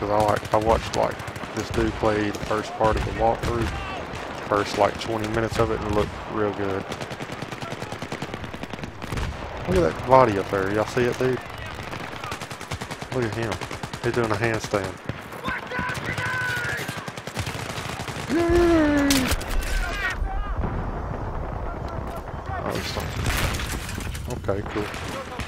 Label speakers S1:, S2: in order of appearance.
S1: because I like I watched like this dude play the first part of the walkthrough, first like 20 minutes of it, and it looked real good. Look at that body up there. Y'all see it, dude? Look at him. He's doing a handstand. Yay! Oh, Okay, cool.